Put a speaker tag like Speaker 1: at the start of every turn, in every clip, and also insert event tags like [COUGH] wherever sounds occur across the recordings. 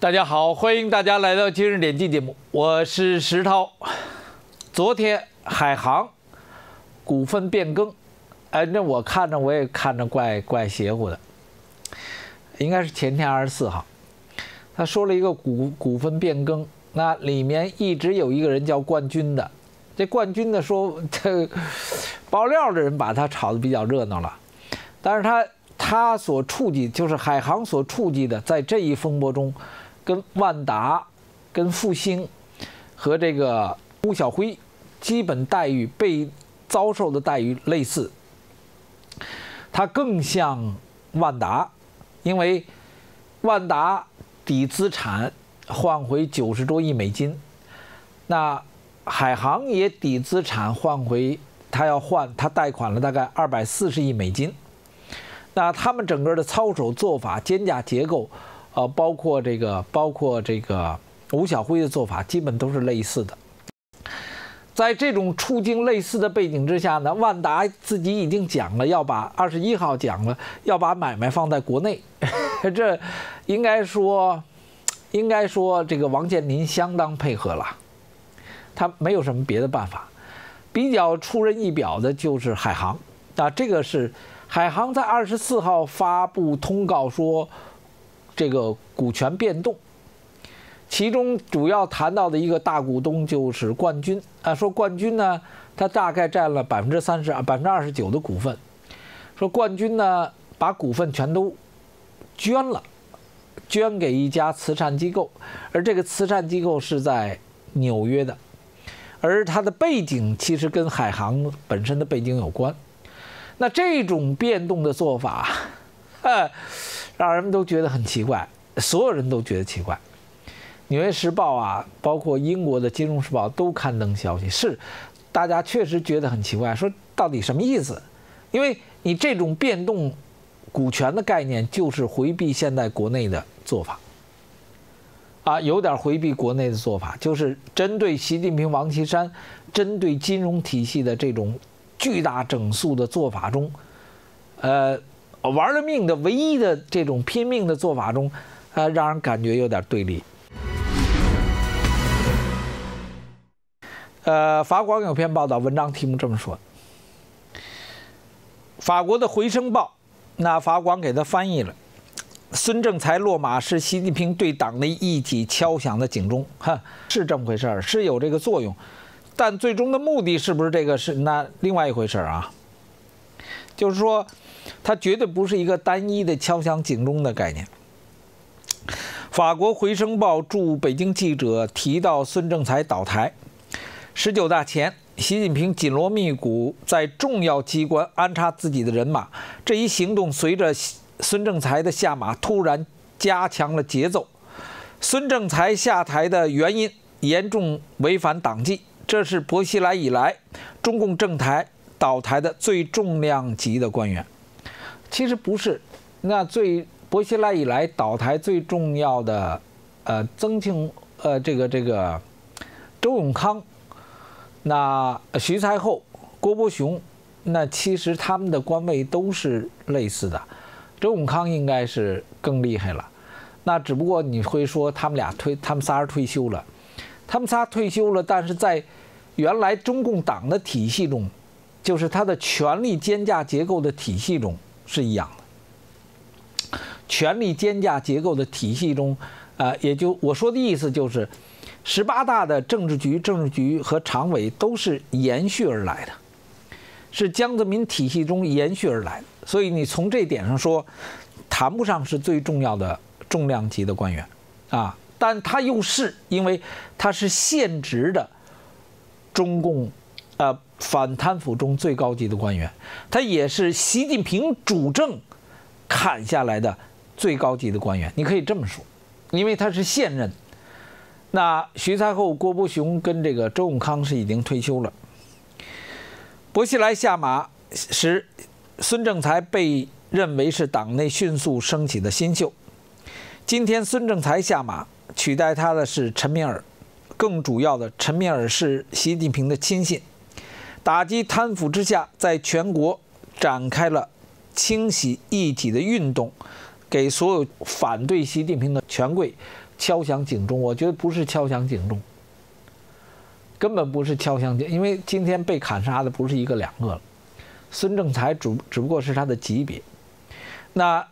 Speaker 1: 大家好，欢迎大家来到今日点击节目，我是石涛。昨天海航股份变更，哎，那我看着我也看着怪怪邪乎的。应该是前天二十四号，他说了一个股股份变更，那里面一直有一个人叫冠军的，这冠军的说这 [LAUGHS] 爆料的人把他炒得比较热闹了，但是他他所触及就是海航所触及的，在这一风波中。跟万达、跟复兴和这个吴晓辉基本待遇被遭受的待遇类似，它更像万达，因为万达抵资产换回九十多亿美金，那海航也抵资产换回，他要换他贷款了大概二百四十亿美金，那他们整个的操守做法、肩架结构。呃，包括这个，包括这个吴晓辉的做法，基本都是类似的。在这种处境类似的背景之下呢，万达自己已经讲了要把二十一号讲了要把买卖放在国内，[LAUGHS] 这应该说，应该说这个王健林相当配合了，他没有什么别的办法。比较出人意表的就是海航，啊，这个是海航在二十四号发布通告说。这个股权变动，其中主要谈到的一个大股东就是冠军啊。说冠军呢，他大概占了百分之三十啊，百分之二十九的股份。说冠军呢，把股份全都捐了，捐给一家慈善机构，而这个慈善机构是在纽约的，而它的背景其实跟海航本身的背景有关。那这种变动的做法，呃。[LAUGHS] 让人们都觉得很奇怪，所有人都觉得奇怪。《纽约时报》啊，包括英国的《金融时报》都刊登消息，是大家确实觉得很奇怪，说到底什么意思？因为你这种变动股权的概念，就是回避现在国内的做法啊，有点回避国内的做法，就是针对习近平、王岐山，针对金融体系的这种巨大整肃的做法中，呃。玩了命的唯一的这种拼命的做法中，呃，让人感觉有点对立。呃，法广有篇报道，文章题目这么说：法国的《回声报》，那法广给他翻译了，孙政才落马是习近平对党内一体敲响的警钟，哈，是这么回事儿，是有这个作用，但最终的目的是不是这个是那另外一回事儿啊？就是说。它绝对不是一个单一的敲响警钟的概念。法国《回声报》驻北京记者提到，孙政才倒台，十九大前，习近平紧锣密鼓在重要机关安插自己的人马，这一行动随着孙政才的下马突然加强了节奏。孙政才下台的原因严重违反党纪，这是薄熙来以来中共政台倒台的最重量级的官员。其实不是，那最薄熙来以来倒台最重要的，呃，曾庆，呃，这个这个，周永康，那徐才厚、郭伯雄，那其实他们的官位都是类似的，周永康应该是更厉害了，那只不过你会说他们俩退，他们仨人退休了，他们仨退休了，但是在原来中共党的体系中，就是他的权力肩架结构的体系中。是一样的，权力肩架结构的体系中，呃，也就我说的意思就是，十八大的政治局、政治局和常委都是延续而来的，是江泽民体系中延续而来的，所以你从这点上说，谈不上是最重要的重量级的官员，啊，但他又是因为他是现职的中共，呃。反贪腐中最高级的官员，他也是习近平主政砍下来的最高级的官员。你可以这么说，因为他是现任。那徐才厚、郭伯雄跟这个周永康是已经退休了。薄熙来下马时，孙政才被认为是党内迅速升起的新秀。今天孙政才下马，取代他的是陈敏尔。更主要的，陈敏尔是习近平的亲信。打击贪腐之下，在全国展开了清洗异己的运动，给所有反对习近平的权贵敲响警钟。我觉得不是敲响警钟，根本不是敲响警，因为今天被砍杀的不是一个两个了。孙政才只只不过是他的级别，那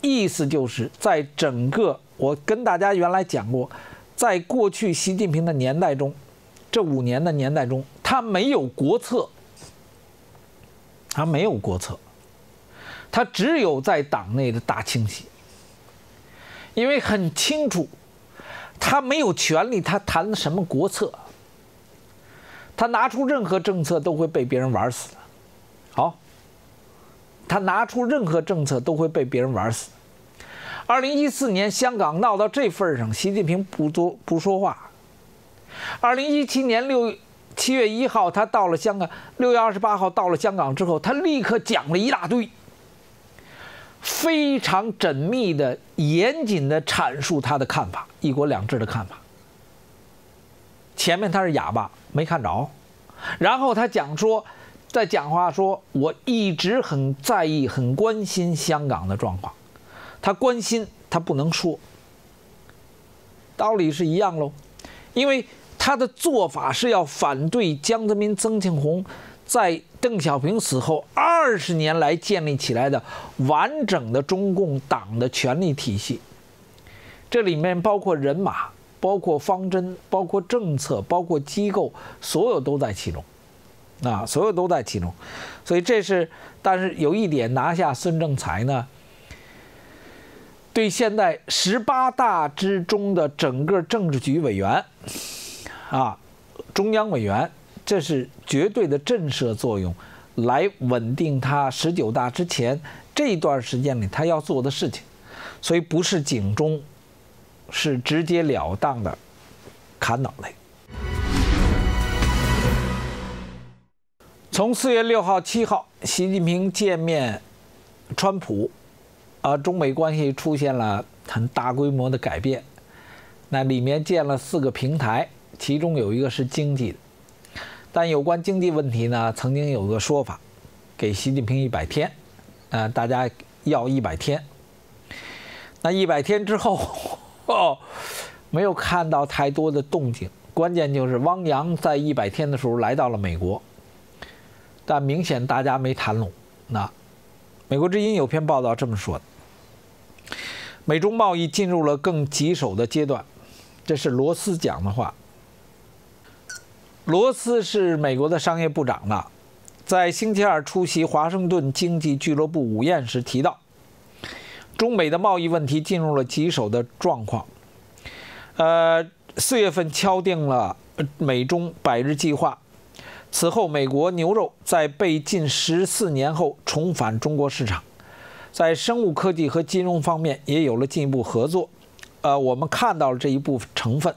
Speaker 1: 意思就是在整个我跟大家原来讲过，在过去习近平的年代中，这五年的年代中，他没有国策，他没有国策，他只有在党内的大清洗，因为很清楚，他没有权利，他谈什么国策，他拿出任何政策都会被别人玩死。好，他拿出任何政策都会被别人玩死。二零一四年香港闹到这份上，习近平不多不说话。二零一七年六月七月一号，他到了香港；六月二十八号到了香港之后，他立刻讲了一大堆，非常缜密的、严谨的阐述他的看法，一国两制的看法。前面他是哑巴，没看着，然后他讲说。在讲话说，我一直很在意、很关心香港的状况。他关心，他不能说，道理是一样喽。因为他的做法是要反对江泽民、曾庆红在邓小平死后二十年来建立起来的完整的中共党的权力体系。这里面包括人马、包括方针、包括政策、包括机构，所有都在其中。啊，所有都在其中，所以这是，但是有一点，拿下孙政才呢，对现在十八大之中的整个政治局委员，啊，中央委员，这是绝对的震慑作用，来稳定他十九大之前这段时间里他要做的事情，所以不是警钟，是直截了当的砍脑袋。从四月六号、七号，习近平见面川普，啊，中美关系出现了很大规模的改变。那里面建了四个平台，其中有一个是经济的。但有关经济问题呢，曾经有个说法，给习近平一百天，呃，大家要一百天。那一百天之后，哦，没有看到太多的动静。关键就是汪洋在一百天的时候来到了美国。但明显大家没谈拢。那美国之音有篇报道这么说的：美中贸易进入了更棘手的阶段。这是罗斯讲的话。罗斯是美国的商业部长了，在星期二出席华盛顿经济俱乐部午宴时提到，中美的贸易问题进入了棘手的状况。呃，四月份敲定了美中百日计划。此后，美国牛肉在被禁十四年后重返中国市场，在生物科技和金融方面也有了进一步合作。呃，我们看到了这一部分成分，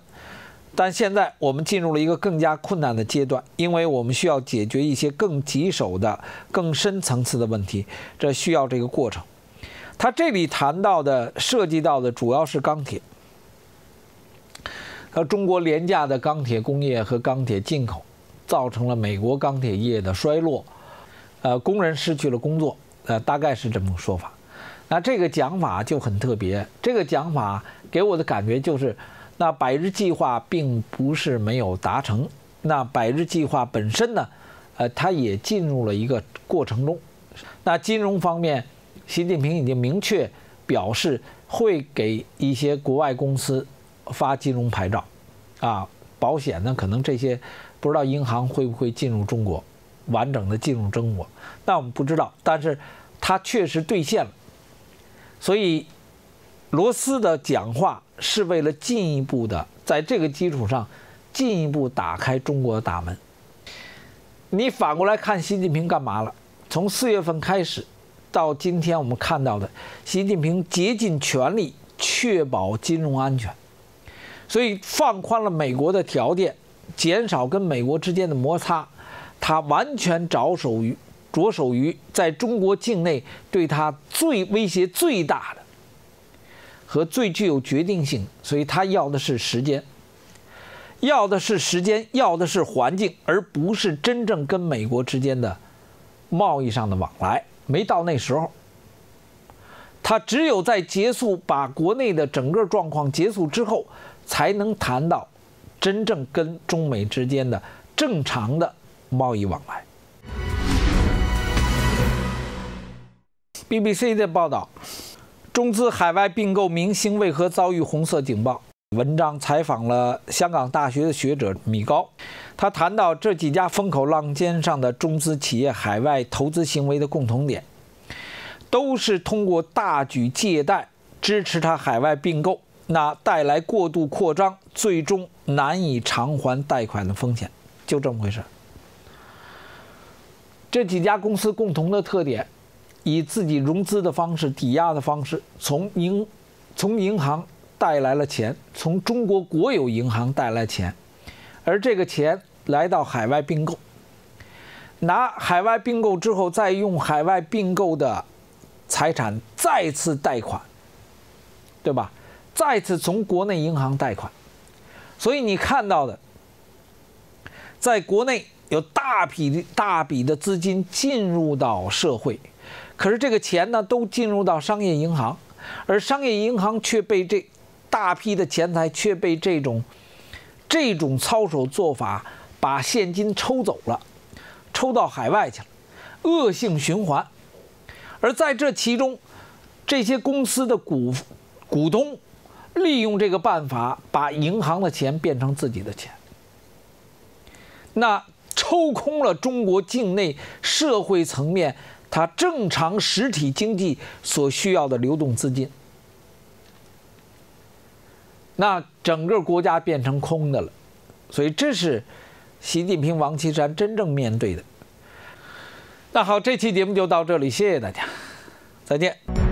Speaker 1: 但现在我们进入了一个更加困难的阶段，因为我们需要解决一些更棘手的、更深层次的问题，这需要这个过程。他这里谈到的、涉及到的主要是钢铁，和中国廉价的钢铁工业和钢铁进口。造成了美国钢铁业的衰落，呃，工人失去了工作，呃，大概是这么个说法。那这个讲法就很特别，这个讲法给我的感觉就是，那百日计划并不是没有达成，那百日计划本身呢，呃，它也进入了一个过程中。那金融方面，习近平已经明确表示会给一些国外公司发金融牌照，啊，保险呢，可能这些。不知道银行会不会进入中国，完整的进入中国，那我们不知道。但是，它确实兑现了。所以，罗斯的讲话是为了进一步的在这个基础上进一步打开中国的大门。你反过来看，习近平干嘛了？从四月份开始，到今天我们看到的，习近平竭尽全力确保金融安全，所以放宽了美国的条件。减少跟美国之间的摩擦，他完全着手于着手于在中国境内对他最威胁最大的和最具有决定性，所以他要的是时间，要的是时间，要的是环境，而不是真正跟美国之间的贸易上的往来，没到那时候。他只有在结束把国内的整个状况结束之后，才能谈到真正跟中美之间的正常的贸易往来。BBC 的报道：中资海外并购明星为何遭遇红色警报？文章采访了香港大学的学者米高，他谈到这几家风口浪尖上的中资企业海外投资行为的共同点，都是通过大举借贷支持它海外并购，那带来过度扩张，最终难以偿还贷款的风险，就这么回事。这几家公司共同的特点，以自己融资的方式、抵押的方式，从银从银行。带来了钱，从中国国有银行带来钱，而这个钱来到海外并购，拿海外并购之后，再用海外并购的财产再次贷款，对吧？再次从国内银行贷款，所以你看到的，在国内有大笔的大笔的资金进入到社会，可是这个钱呢，都进入到商业银行，而商业银行却被这。大批的钱财却被这种这种操守做法把现金抽走了，抽到海外去了，恶性循环。而在这其中，这些公司的股股东利用这个办法，把银行的钱变成自己的钱，那抽空了中国境内社会层面它正常实体经济所需要的流动资金。那整个国家变成空的了，所以这是习近平、王岐山真正面对的。那好，这期节目就到这里，谢谢大家，再见。